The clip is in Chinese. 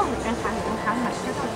放哪张卡哪张卡买不知